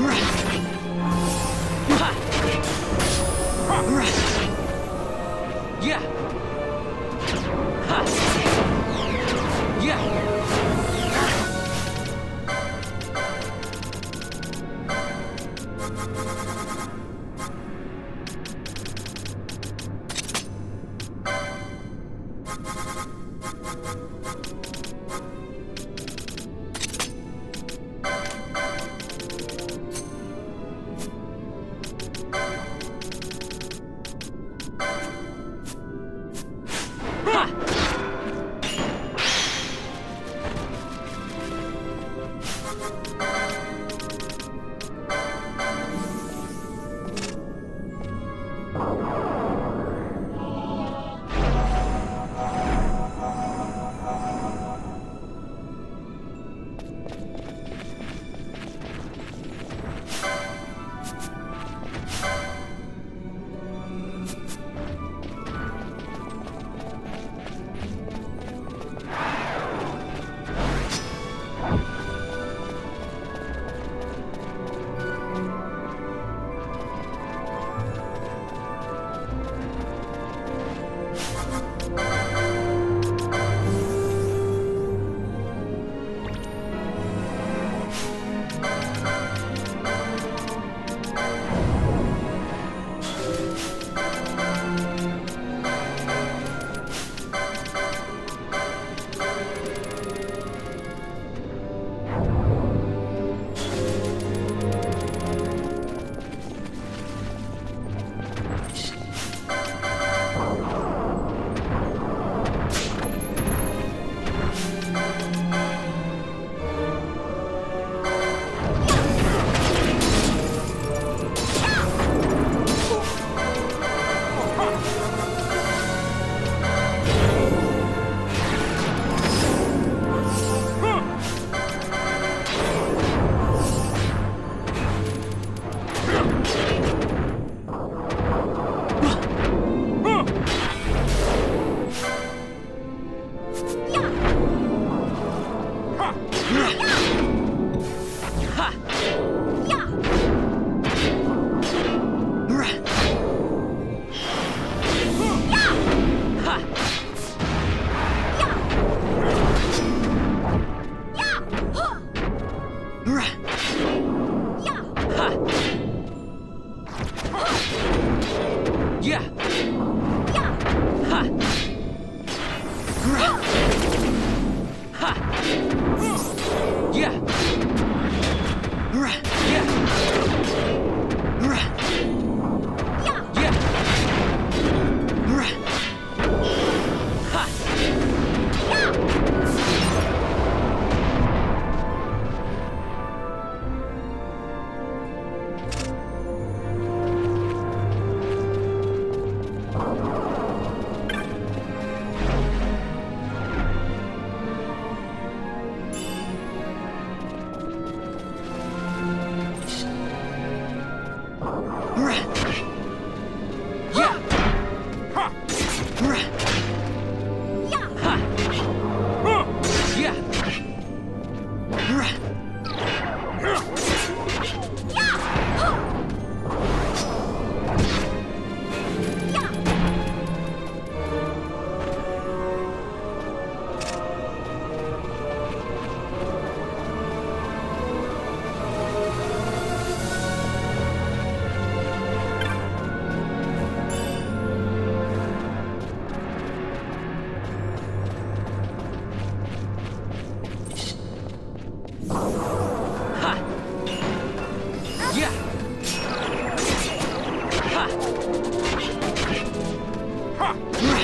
Ha. Ha!